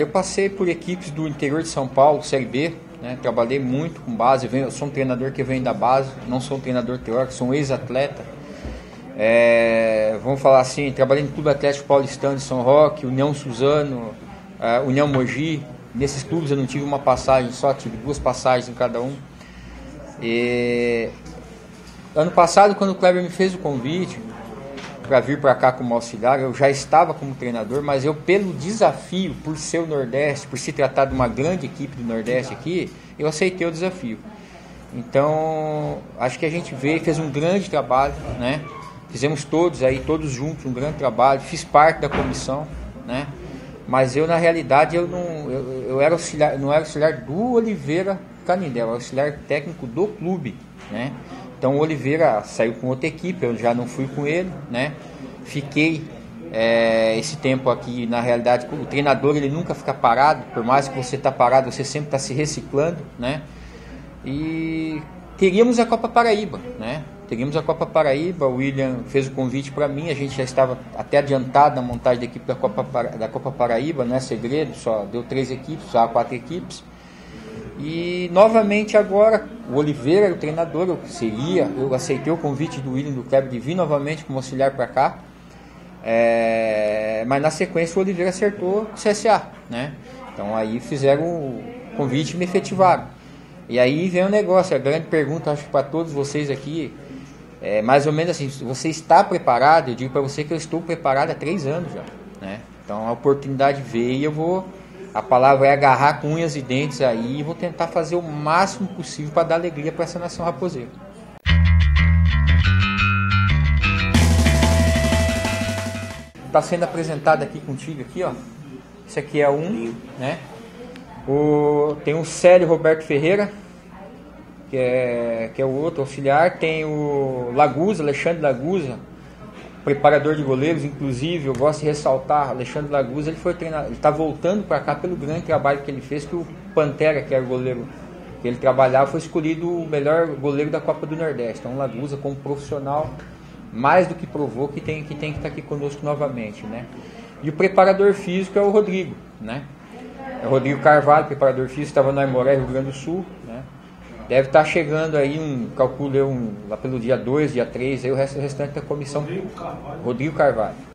Eu passei por equipes do interior de São Paulo, Série B, né? trabalhei muito com base, eu, sou um treinador que vem da base, não sou um treinador teórico, sou um ex-atleta. É, vamos falar assim, trabalhei no Clube Atlético Paulistano de São Roque, União Suzano, uh, União Mogi. Nesses clubes eu não tive uma passagem só, tive duas passagens em cada um. E, ano passado, quando o Kleber me fez o convite para vir para cá como auxiliar, eu já estava como treinador, mas eu, pelo desafio, por ser o Nordeste, por se tratar de uma grande equipe do Nordeste aqui, eu aceitei o desafio. Então, acho que a gente veio, fez um grande trabalho, né? Fizemos todos aí, todos juntos, um grande trabalho. Fiz parte da comissão, né? Mas eu, na realidade, eu não, eu, eu era auxiliar, não era auxiliar do Oliveira Canindé, eu era auxiliar técnico do clube, né? Então o Oliveira saiu com outra equipe, eu já não fui com ele, né? Fiquei é, esse tempo aqui, na realidade, o treinador ele nunca fica parado, por mais que você está parado, você sempre está se reciclando, né? E teríamos a Copa Paraíba, né? Teríamos a Copa Paraíba, o William fez o convite para mim, a gente já estava até adiantado na montagem da equipe da Copa, da Copa Paraíba, não é segredo, só deu três equipes, só quatro equipes. E novamente agora, o Oliveira, o treinador, eu seria, eu aceitei o convite do William do Kleber de vir novamente como auxiliar para cá. É, mas na sequência o Oliveira acertou o CSA, né? Então aí fizeram o convite e me efetivaram. E aí vem o negócio, a grande pergunta acho para todos vocês aqui, é, mais ou menos assim, você está preparado? Eu digo para você que eu estou preparado há três anos já. Né? Então a oportunidade veio e eu vou. A palavra é agarrar com unhas e dentes aí e vou tentar fazer o máximo possível para dar alegria para essa nação raposeira. Está sendo apresentado aqui contigo aqui, ó. Esse aqui é um, né? O, tem o Célio Roberto Ferreira, que é, que é o outro auxiliar. Tem o Lagusa, Alexandre Lagusa, preparador de goleiros. Inclusive, eu gosto de ressaltar, Alexandre Lagusa, ele foi treinado, ele está voltando para cá pelo grande trabalho que ele fez, que o Pantera, que era o goleiro que ele trabalhava, foi escolhido o melhor goleiro da Copa do Nordeste. Então, Lagusa, como profissional, mais do que provou que tem que tem que estar tá aqui conosco novamente, né? E o preparador físico é o Rodrigo, né? É o Rodrigo Carvalho, preparador físico, estava no Aimoré, Rio Grande do Sul? Deve estar chegando aí um, calculo um, lá pelo dia 2, dia 3, aí o resto, o restante da comissão. Rodrigo Carvalho. Rodrigo Carvalho.